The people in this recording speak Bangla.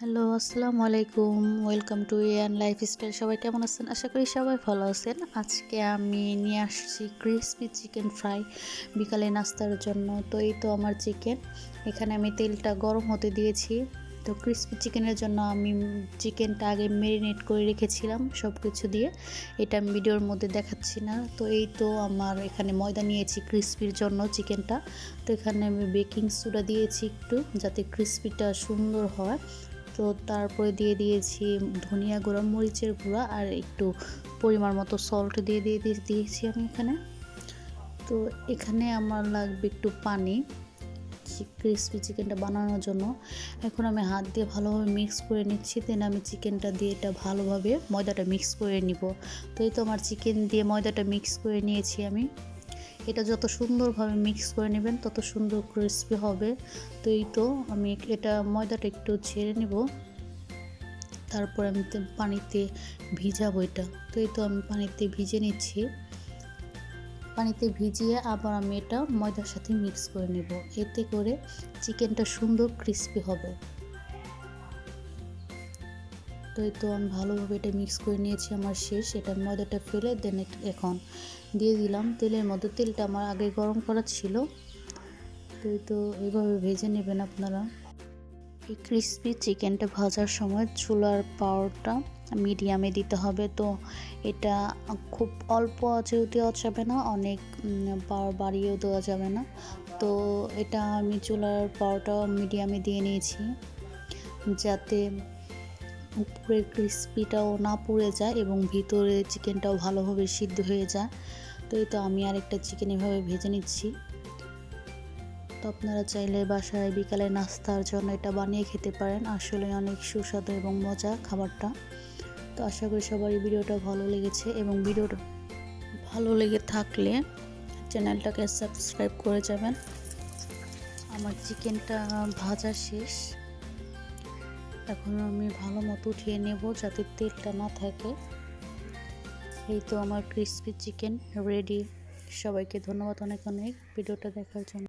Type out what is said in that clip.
হ্যালো, আসসালামু আলাইকুম। ওয়েলকাম টু ইয়ান লাইফস্টাইল সবাই কেমন আছেন? আশা করি সবাই ভালো আছেন। আজকে আমি নিয়ে আসছি ক্রিসপি চিকেন ফ্রাই বিকালে নাস্তার জন্য। তো এই তো আমার চিকেন এখানে আমি তেলটা গরম হতে দিয়েছি। তো ক্রিসপি চিকেনের জন্য আমি চিকেনটা আগে মেরিনেট করে রেখেছিলাম সব কিছু দিয়ে। এটা আমি ভিডিওর মধ্যে দেখাচ্ছি না। তো এই তো আমার এখানে ময়দা নিয়েছি ক্রিসপির জন্য চিকেনটা তো এখানে আমি বেকিং সোডা দিয়েছি একটু, যাতে ক্রিসপিটা সুন্দর হয়। তো তারপরে দিয়ে দিয়েছি ধনিয়া গুঁড়া, মরিচের গুঁড়া আর একটু পরিমাণ মতো সল্ট দিয়ে দিয়ে দিয়েছি আমি এখানে। তো এখানে আমার লাগবে একটু পানি ক্রিসপি চিকেনটা বানানোর জন্য। এখন আমি হাত দিয়ে ভালোভাবে মিক্স করে নিচ্ছি দেন আমি চিকেনটা দিয়ে এটা ভালোভাবে ময়দাটা মিক্স করে নিব। তো এই তো আমার চিকেন দিয়ে ময়দাটা মিক্স করে নিয়েছি আমি। এটা যত সুন্দরভাবে মিক্স করে নেবেন, তত সুন্দর ক্রিসপি হবে। তো এই তো আমি এটা ময়দাটা একটু ছেড়ে নেব। তারপর আমি পানিতে ভিজাবো এটা। তো এই তো আমি পানিতে ভিজে নিচ্ছি। পানিতে ভিজিয়ে আবার আমি এটা ময়দার সাথে মিক্স করে নেব। এতে করে চিকেনটা সুন্দর ক্রিস্পি হবে। তো এই তো আমি ভালোভাবে এটা মিক্স করে নিয়েছি আমার শেষ, এটা ময়দাটা ফেলে দেন এখন দিয়ে দিলাম। তেলের মধ্যে তেলটা আমার আগে গরম করা ছিল। তো এই তো এইভাবে ভেজে নেবেন আপনারা। এই ক্রিসপি চিকেনটা ভাজার সময় চুলার পাওয়ারটা মিডিয়ামে দিতে হবে। তো এটা খুব অল্প আঁচেও দেওয়া যাবে না, অনেক পাওয়ার বাড়িয়েও দেওয়া যাবে না। তো এটা আমি চুলার পাওয়ারটা মিডিয়ামে দিয়ে নিয়েছি। যাতে উপরের ক্রিসপিটাও না পুড়ে যায় এবং ভিতরে চিকেনটাও ভালোভাবে সিদ্ধ হয়ে যায়। তো এই তো আমি আরেকটা চিকেন এভাবে ভেজে নিচ্ছি। তো আপনারা চাইলে বাসায় বিকালে নাস্তার জন্য এটা বানিয়ে খেতে পারেন। আসলে অনেক সুস্বাদু এবং মজা খাবারটা। তো আশা করি সবারই ভিডিওটা ভালো লেগেছে এবং ভিডিওটা ভালো লেগে থাকলে চ্যানেলটাকে সাবস্ক্রাইব করে যাবেন। আমার চিকেনটা ভাজা শেষ। এখন আমি ভালো মতো উঠিয়ে নেব যাতে তেলটা না থাকে। এই তো আমার ক্রিসপি চিকেন রেডি সবাইকে ধন্যবাদ অনেক অনেক। ভিডিওটা দেখার জন্য।